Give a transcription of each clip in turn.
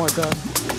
welcome. Welcome to the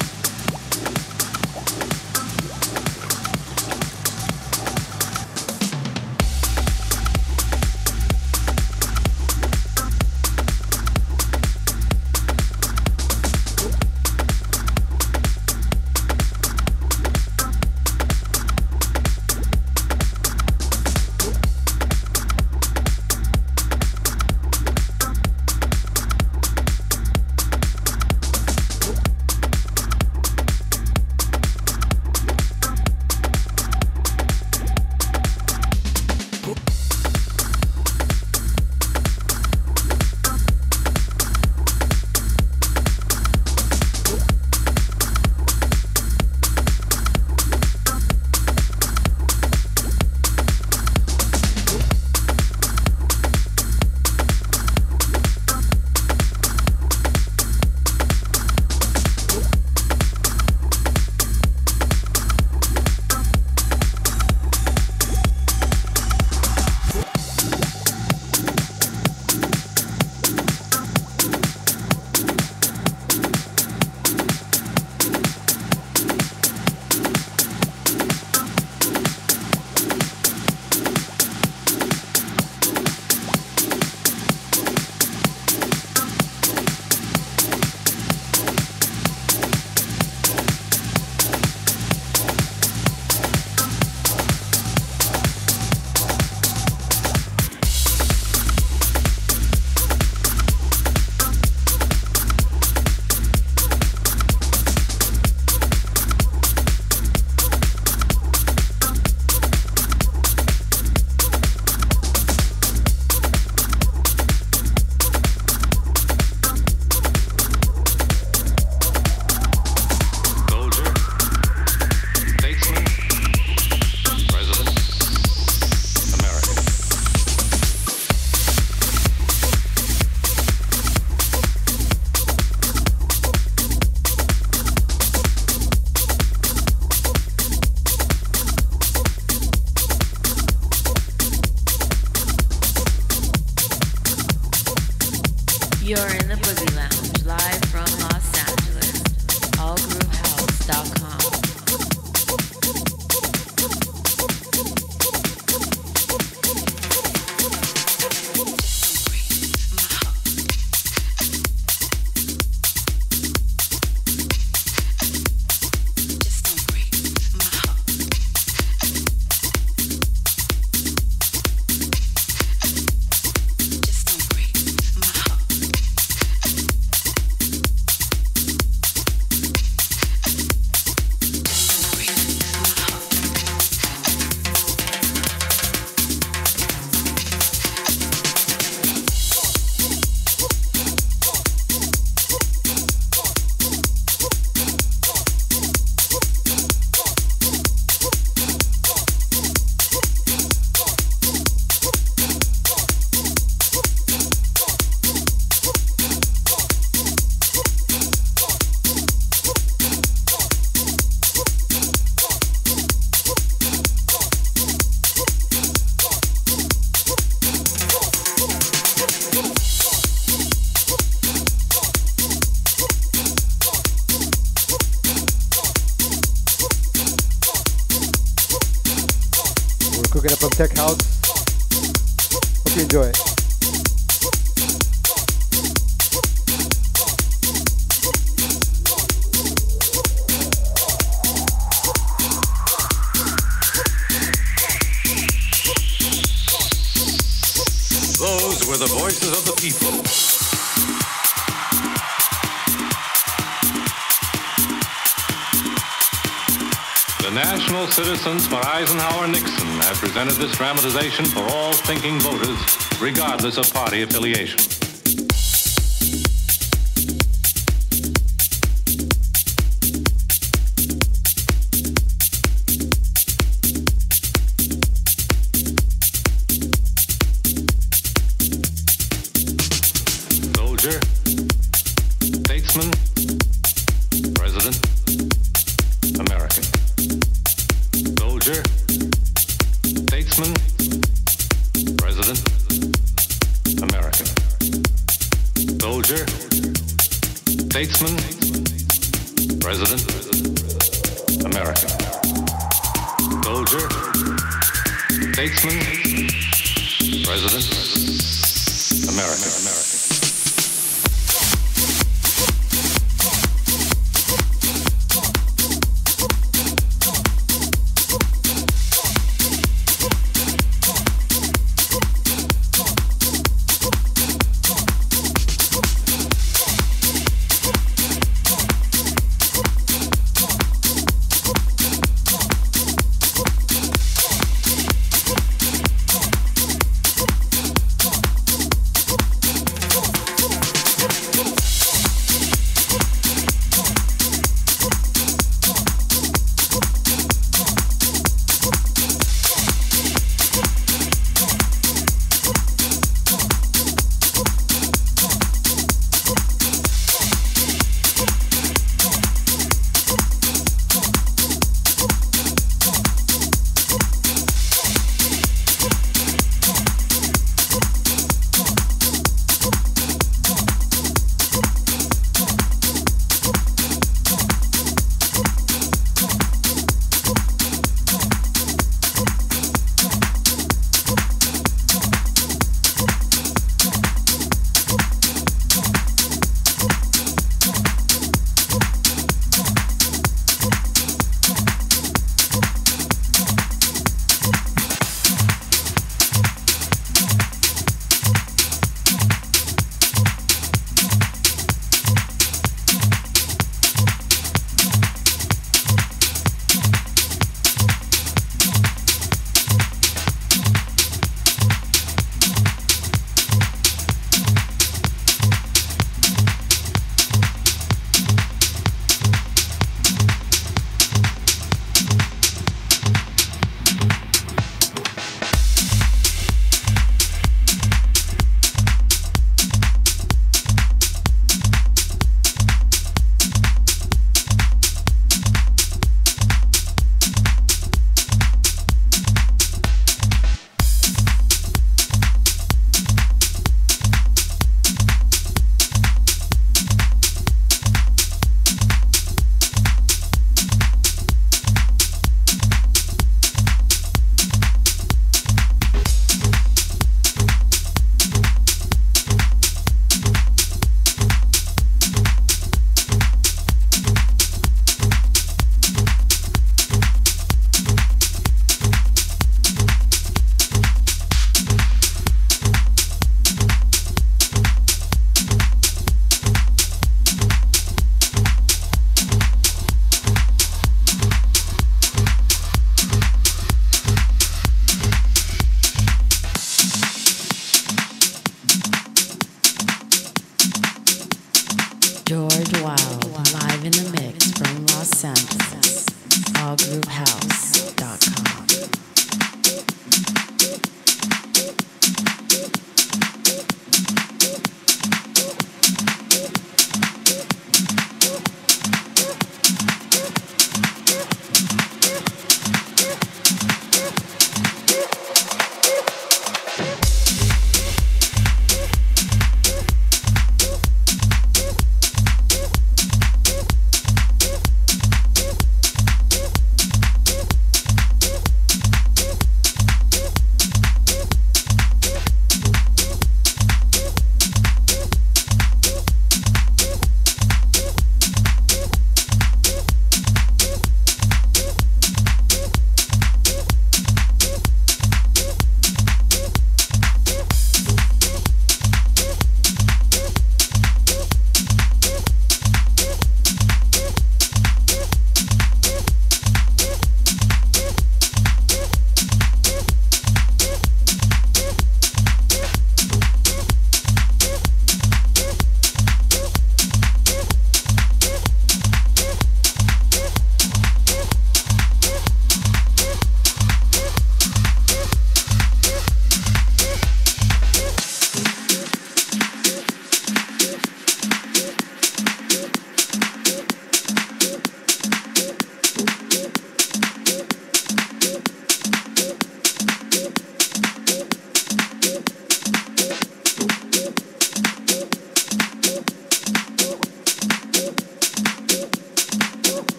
Citizens for Eisenhower Nixon have presented this dramatization for all thinking voters, regardless of party affiliation.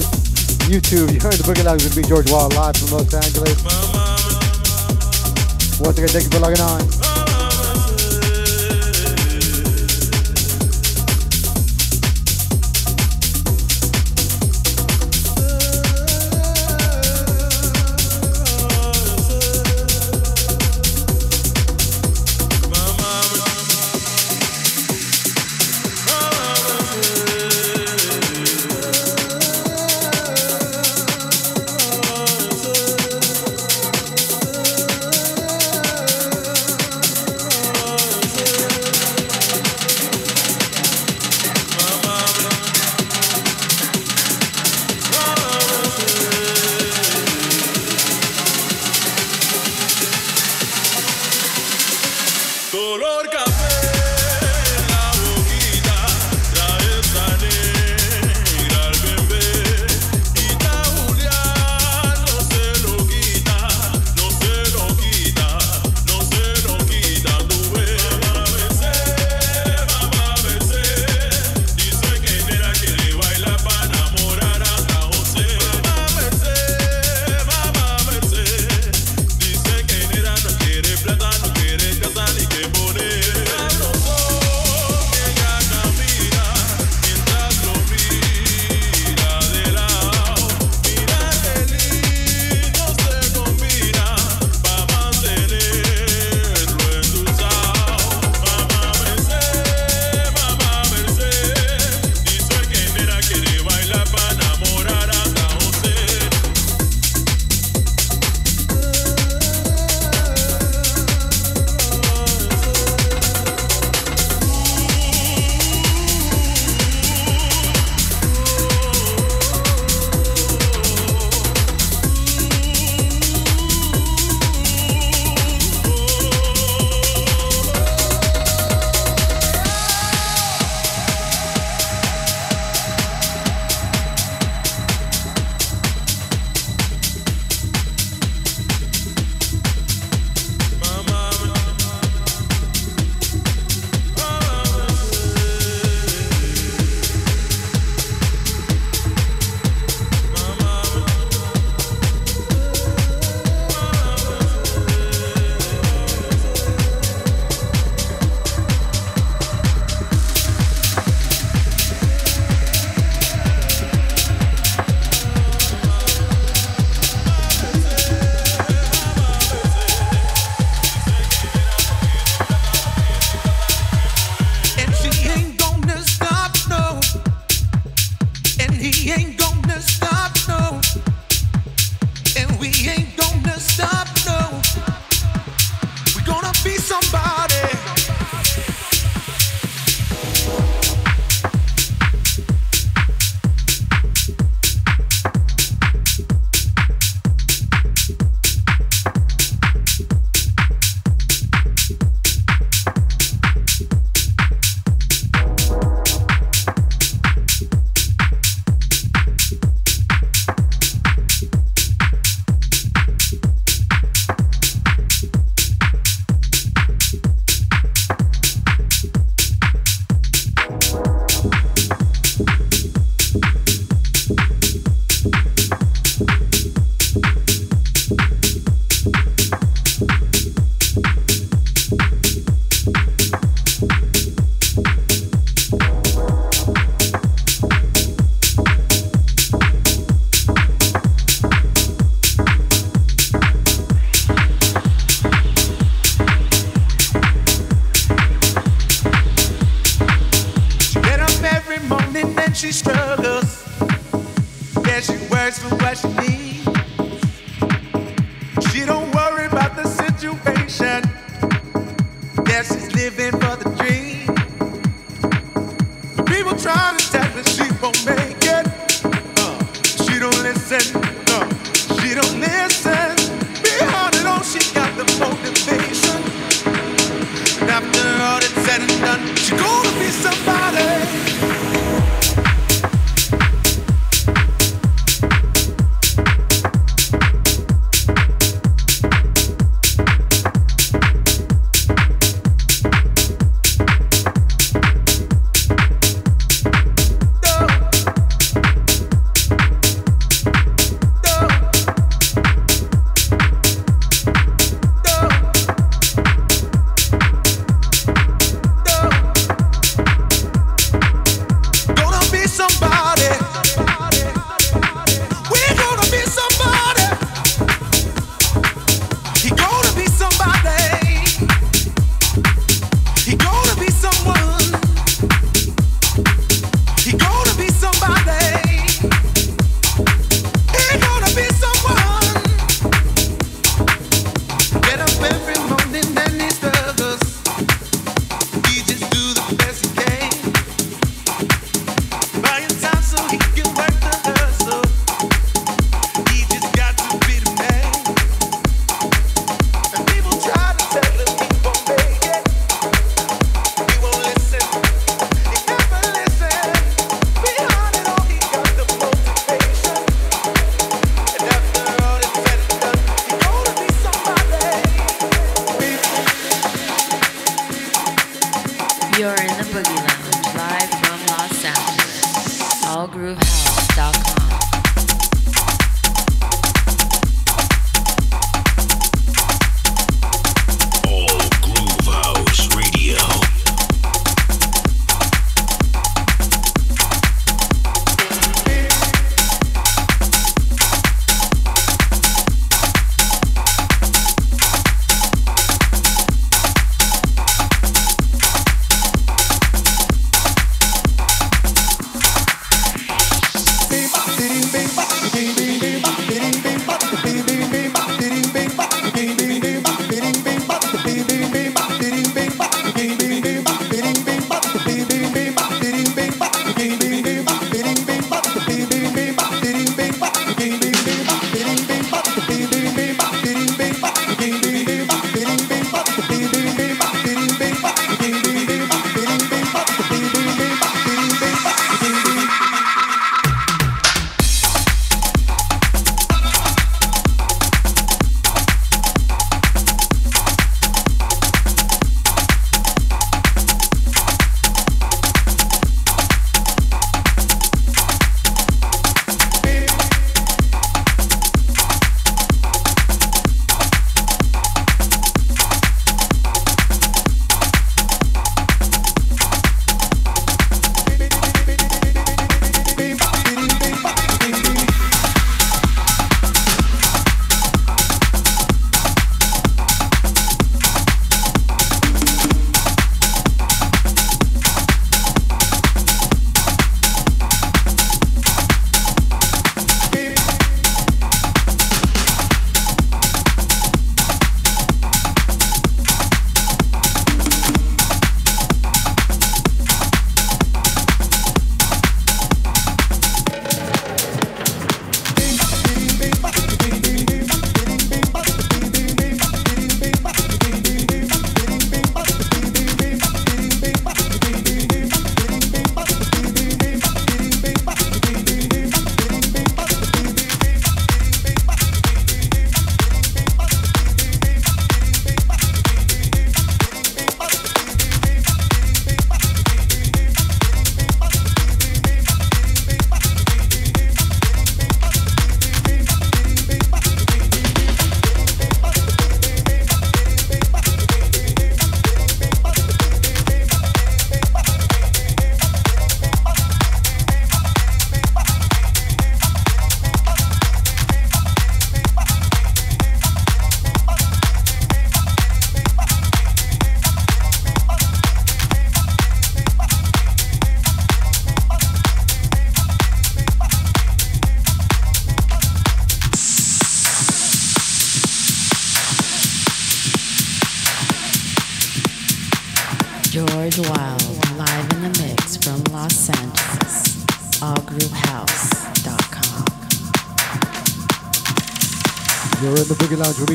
YouTube. You heard the Boogie Lounge with me, George Wild, live from Los Angeles. Once again, thank you for logging on.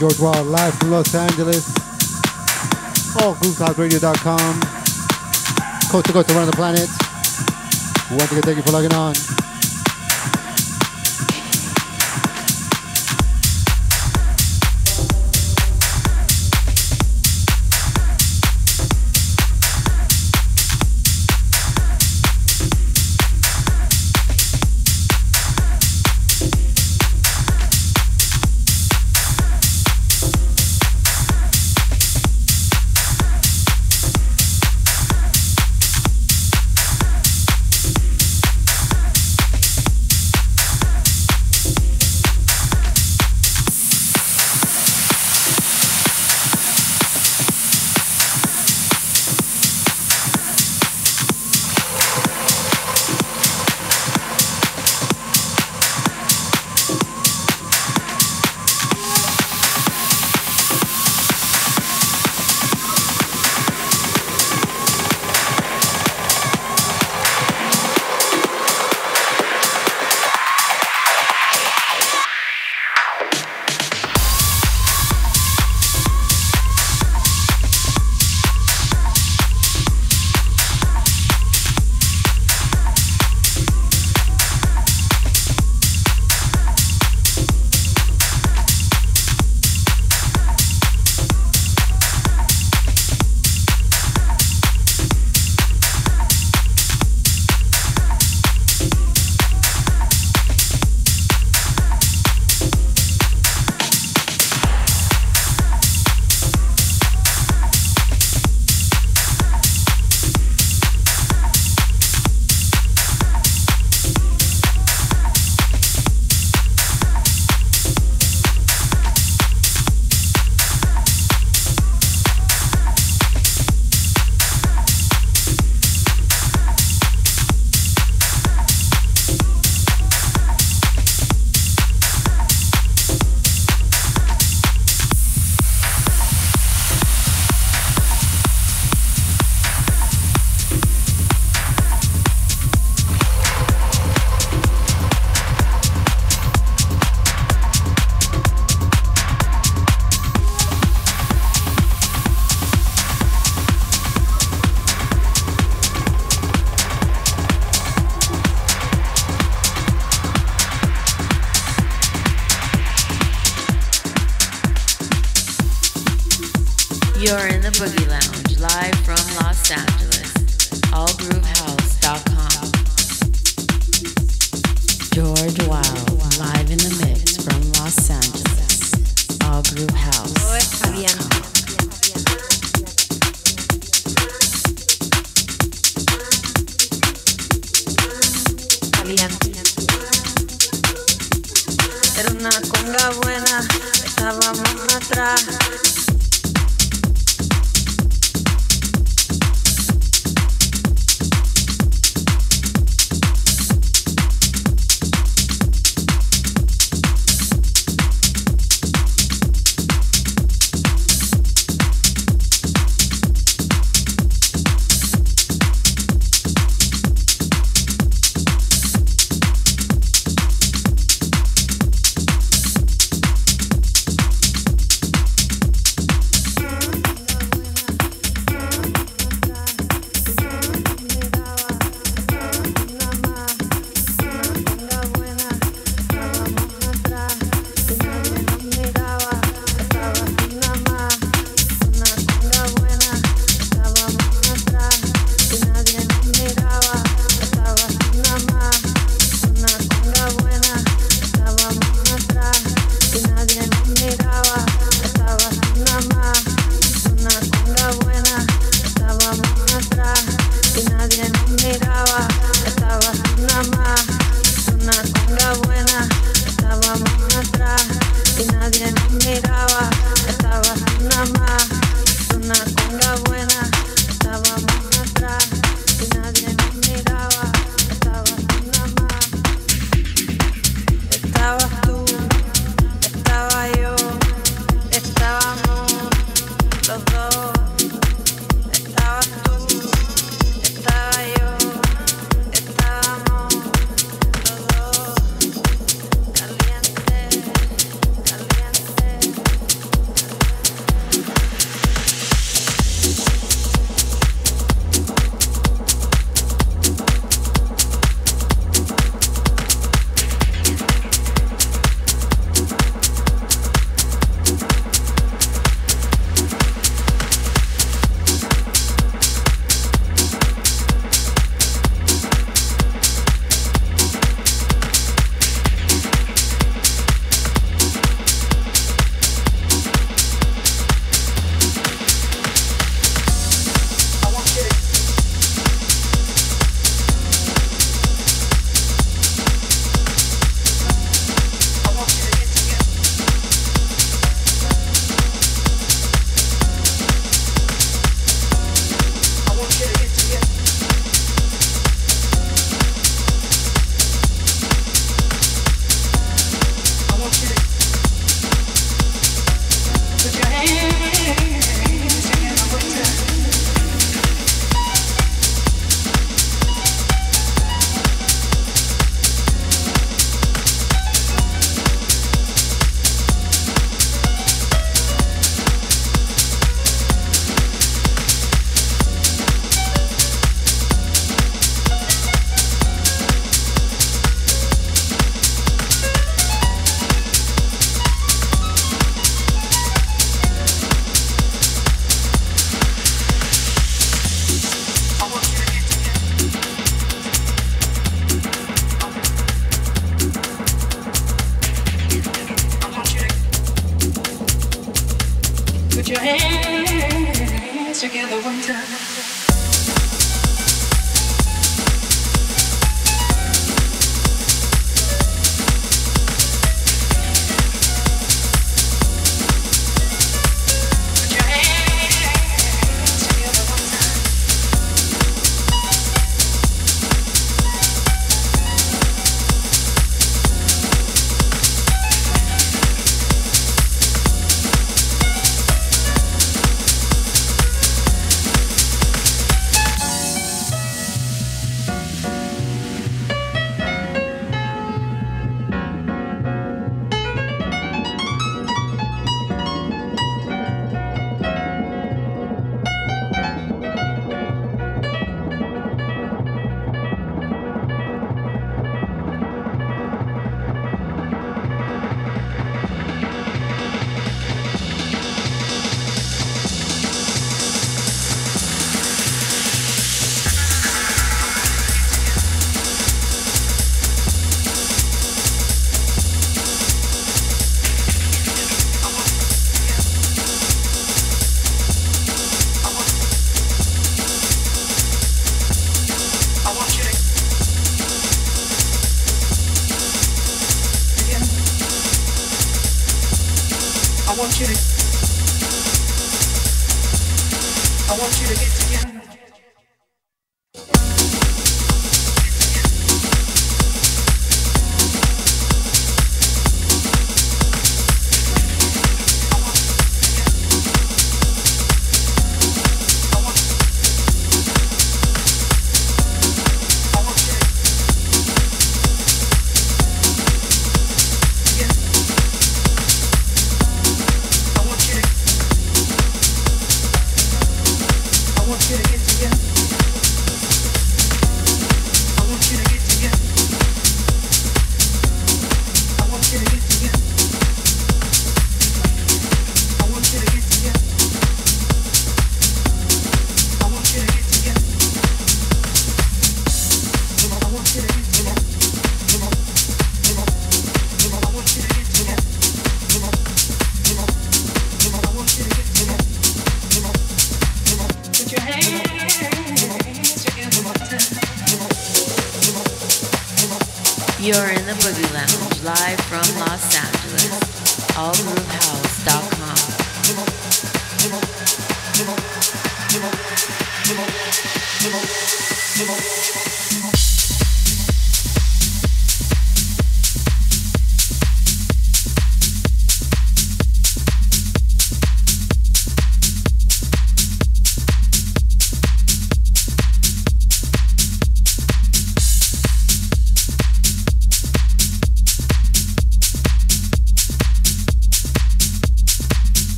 George Wild, live from Los Angeles. All GrooveHouseRadio.com. Coast to coast around the planet. Once again, thank you for logging on.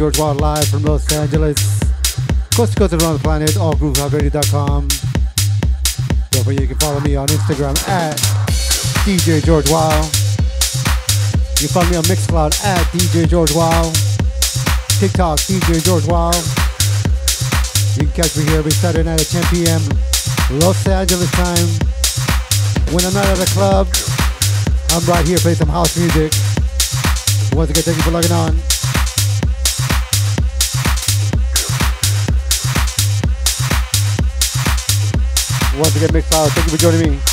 George Wild live from Los Angeles. Coast to coast around the planet, allgroovehouseradiocom Don't forget you can follow me on Instagram at DJ George Wild. You can follow me on Mixcloud at DJ George Wild. TikTok DJ George Wild. You can catch me here every Saturday night at 10 p.m. Los Angeles time. When I'm not at a club, I'm right here playing some house music. Once again, thank you for logging on. Once again, Mixcloud. Thank you for joining me.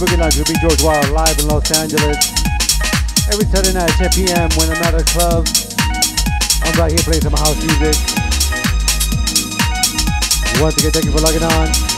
Boogie Nights with me, George Wild, live in Los Angeles. Every Saturday night at 10 p.m. when I'm at a club. I'm right here playing some house music. Once again, thank you for logging on.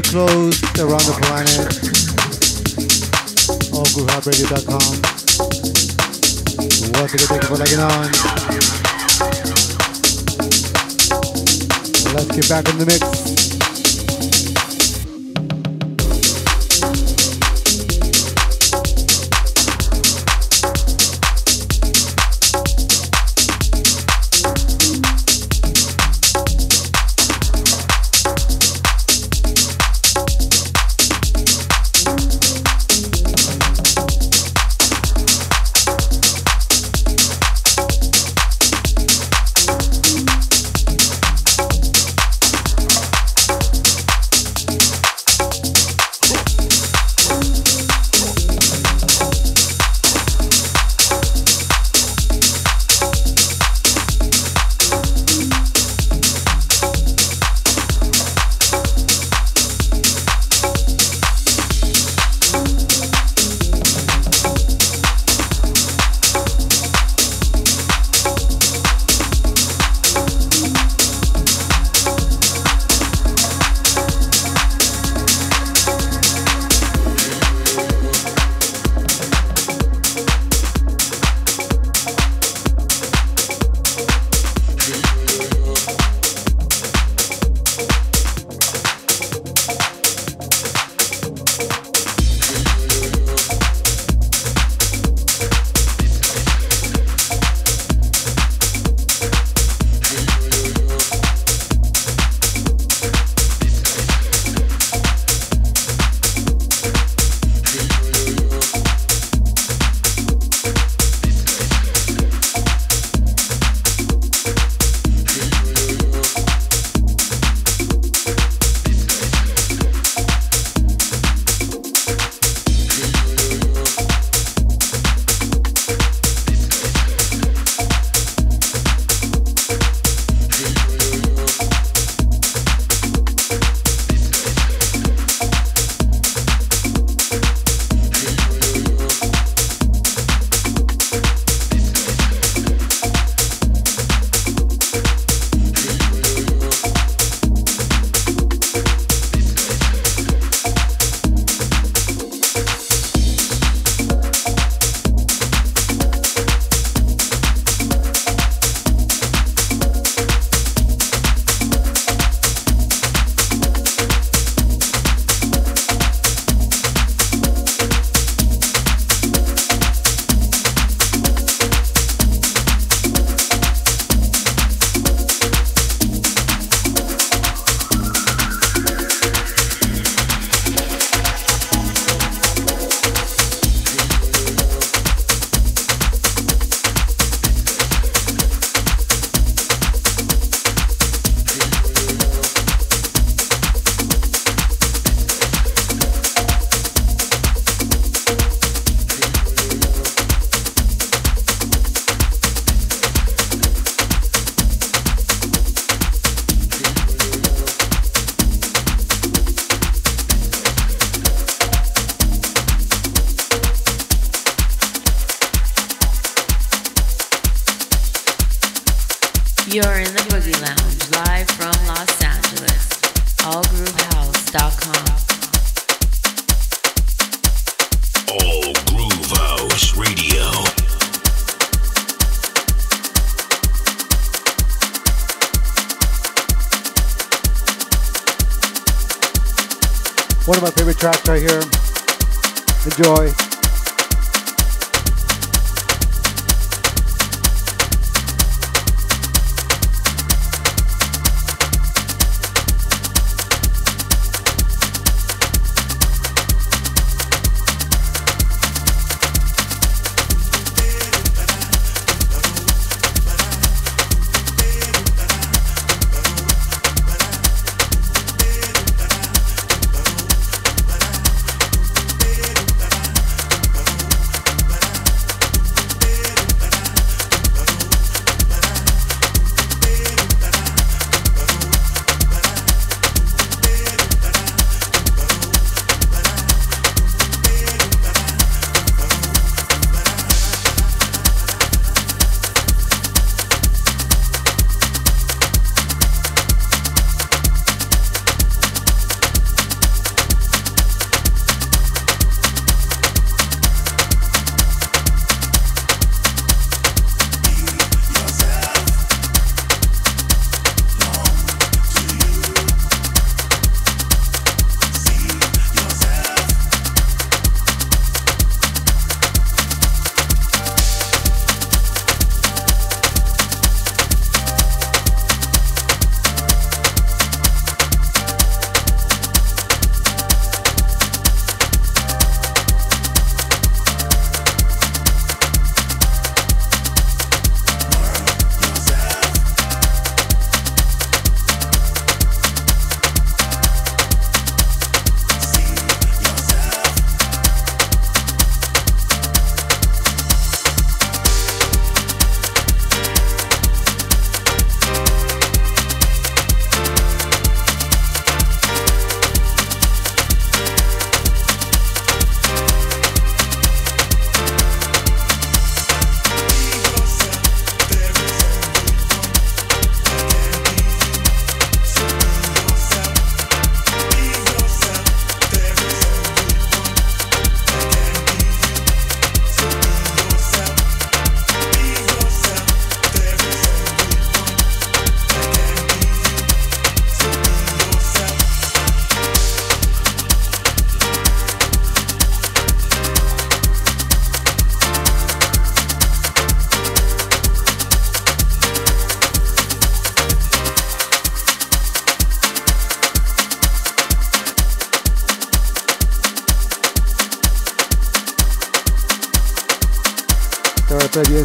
To close around the planet. AllGrooveHouseRadio.com. Once again, thank you for logging on. Let's get back in the mix.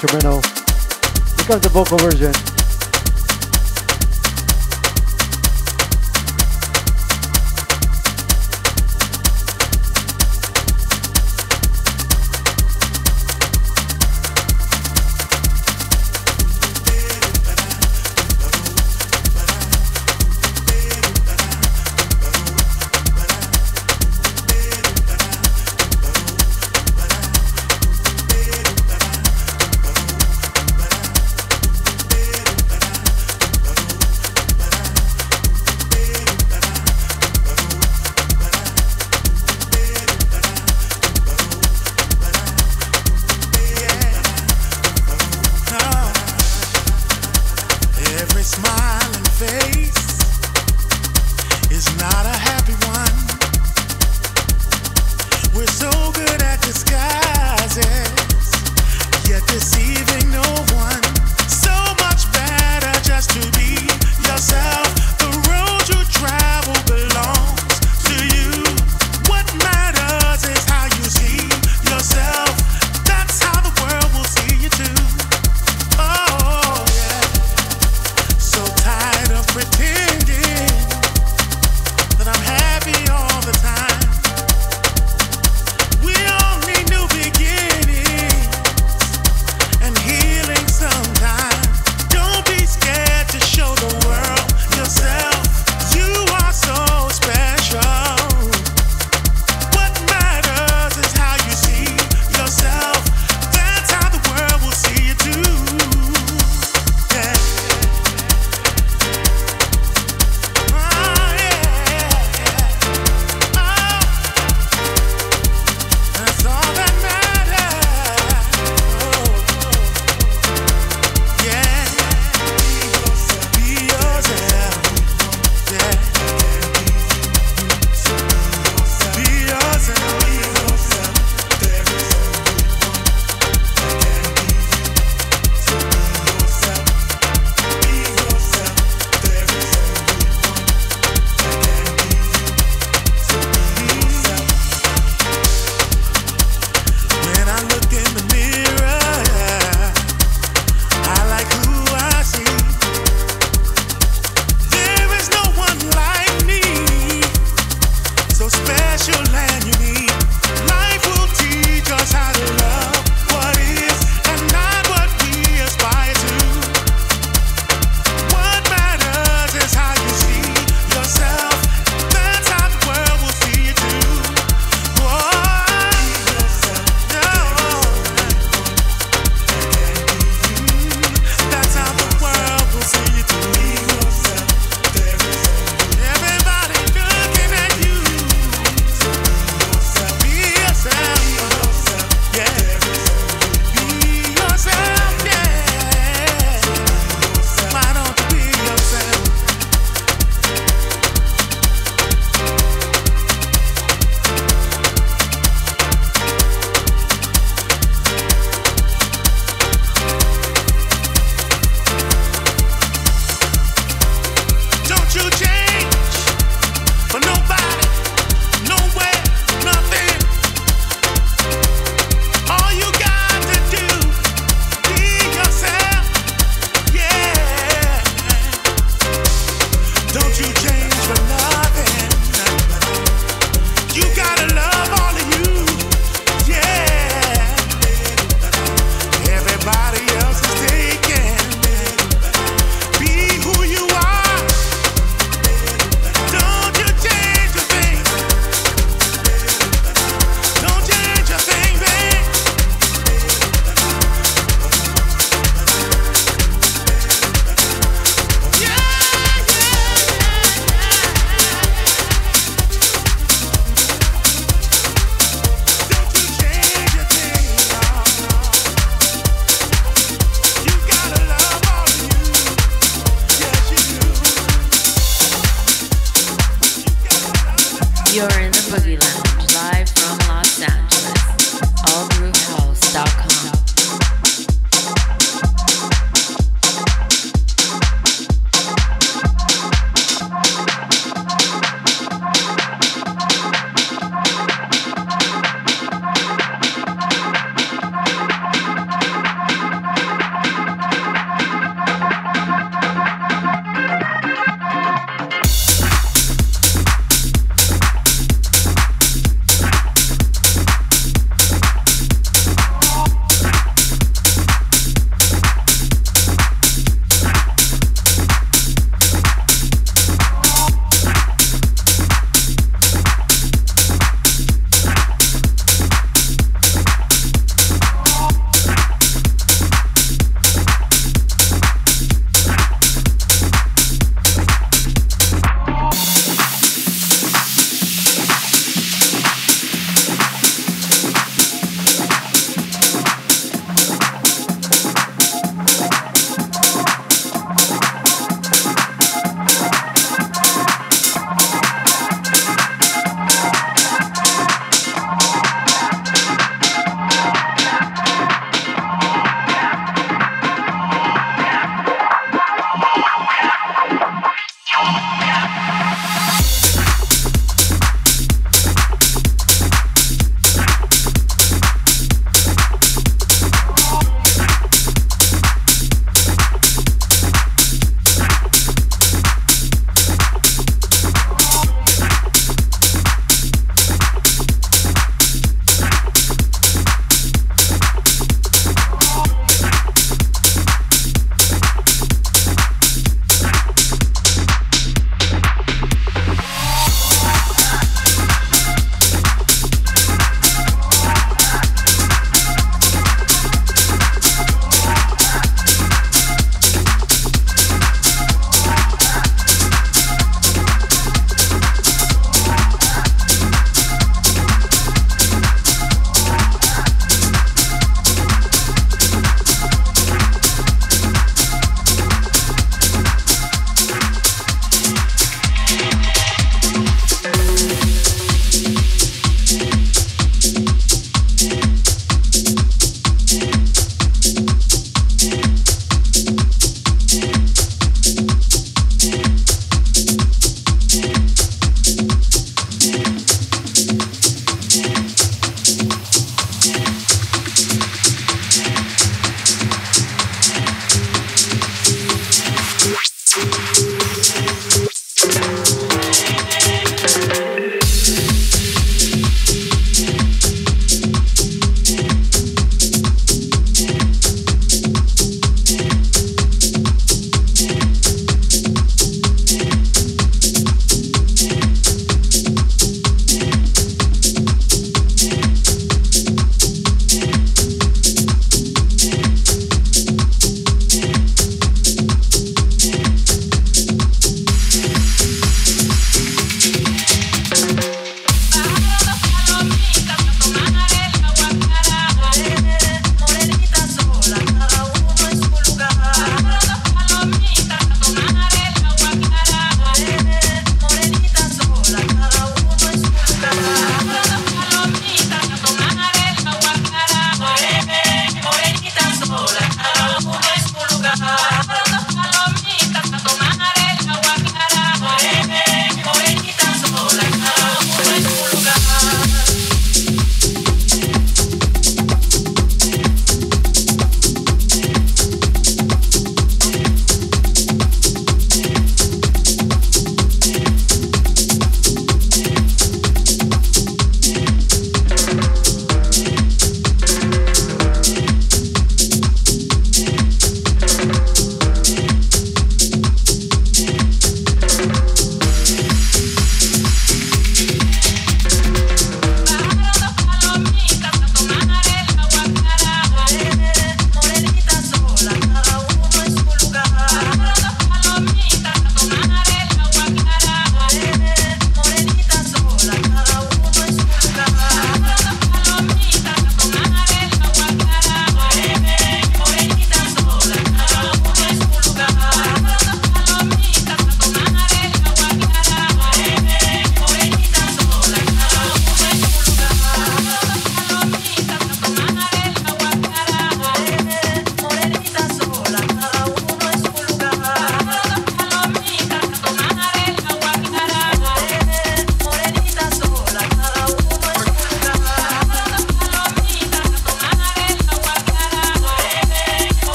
Instrumental. Here comes the vocal version.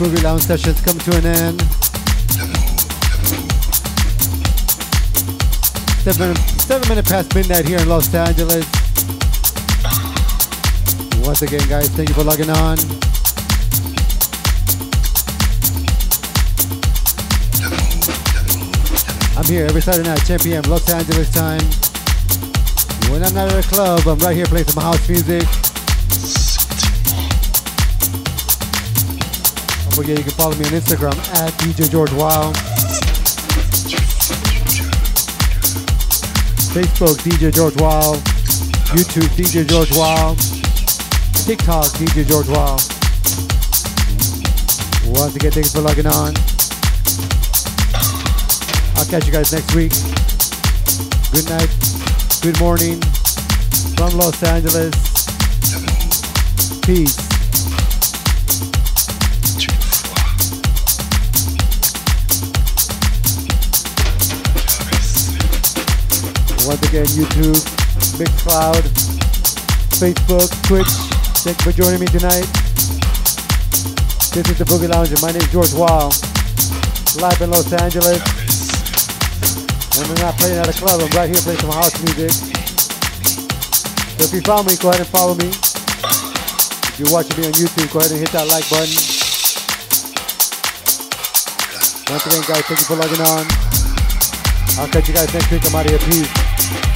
Boogie Lounge session's come to an end. Seven, seven minutes past midnight here in Los Angeles. Once again, guys, thank you for logging on. I'm here every Saturday night, 10 p.m. Los Angeles time. When I'm not at a club, I'm right here playing some house music. Forget you can follow me on Instagram at DJ George Wild. Facebook DJ George Wild. YouTube DJ George Wild. TikTok DJ George Wild. Once again, thanks for logging on. I'll catch you guys next week. Good night. Good morning from Los Angeles. Peace. Again, YouTube, Mixcloud, Facebook, Twitch. Thank you for joining me tonight. This is the Boogie Lounge, and my name is George Wild. Live in Los Angeles. And we're not playing at a club, I'm right here playing some house music. So if you follow me, go ahead and follow me. If you're watching me on YouTube, go ahead and hit that like button. Once again, guys, thank you for logging on. I'll catch you guys next week. I'm out of here. Peace you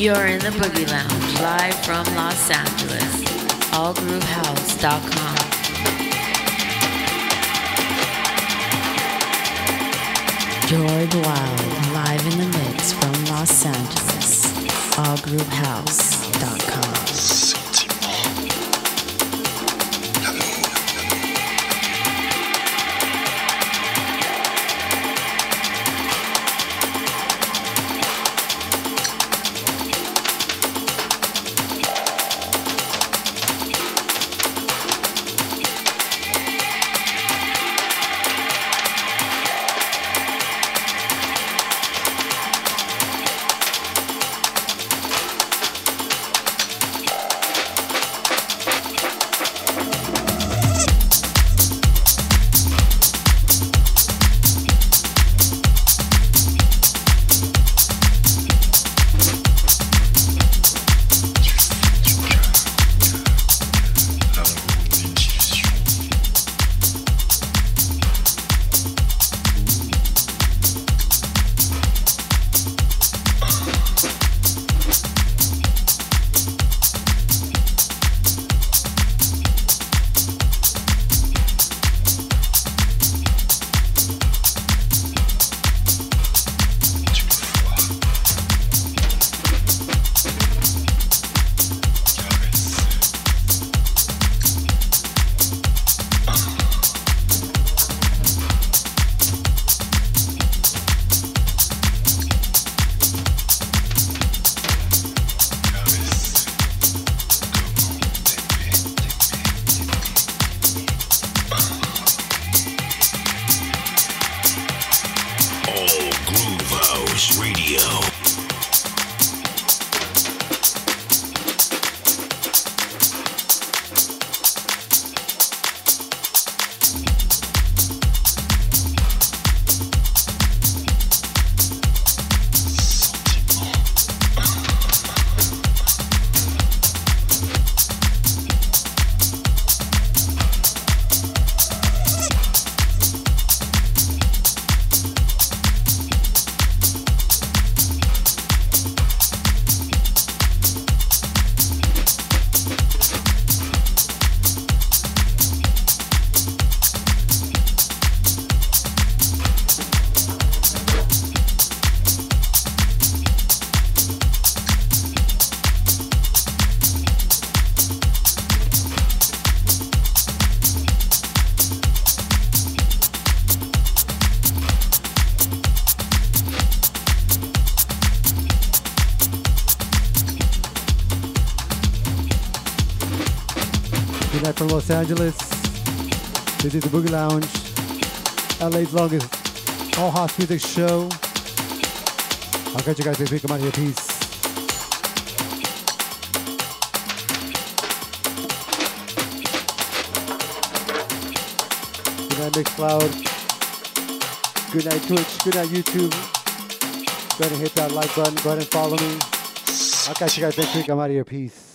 You're in the Boogie Lounge, live from Los Angeles. AllGrooveHouse.com. George Wild, live in the mix from Los Angeles. AllGrooveHouse.com. Angeles. This is the Boogie Lounge, LA's longest all house music show. I'll catch you guys next week. I'm out here. Peace. Good night, Mixcloud. Good night, Twitch. Good night, YouTube. Go ahead and hit that like button. Go ahead and follow me. I'll catch you guys next week. I'm out of here. Peace.